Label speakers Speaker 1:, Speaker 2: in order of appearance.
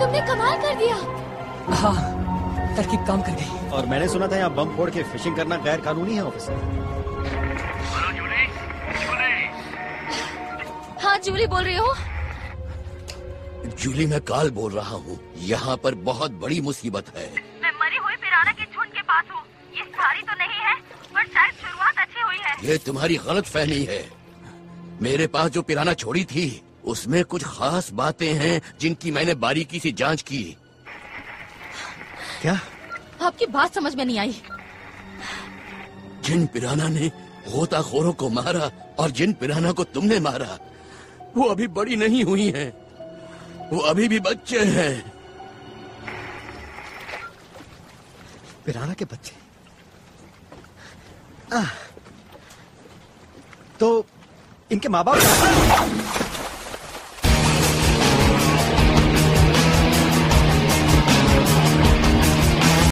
Speaker 1: तुमने कमाल कर दिया।
Speaker 2: हाँ तरकीब काम कर गई।
Speaker 3: और मैंने सुना था यहाँ बम फोड़ के फिशिंग करना गैर कानूनी है ऑफिसर।
Speaker 1: हाँ जूली बोल रही हो।
Speaker 4: जूली मैं काल बोल रहा हूँ। यहाँ पर बहुत बड़ी मुसीबत है।
Speaker 5: मैं मरी हुई पिराना के झुंड के पास हूँ। ये सारी तो नहीं है पर शायद शुरुआत अच्छी हुई है।
Speaker 4: ये तुम्हारी गलत फहमी है। मेरे पास जो पिराना छोड़ी थी उसमें कुछ खास बातें हैं जिनकी मैंने बारीकी से जाँच की
Speaker 3: क्या?
Speaker 1: आपकी बात समझ में नहीं आई।
Speaker 4: जिन पिराना ने गोताखोरों को मारा और जिन पिराना को तुमने मारा वो अभी बड़ी नहीं हुई हैं। वो अभी भी बच्चे हैं।
Speaker 3: पिराना के बच्चे। आह, तो इनके माँ बाप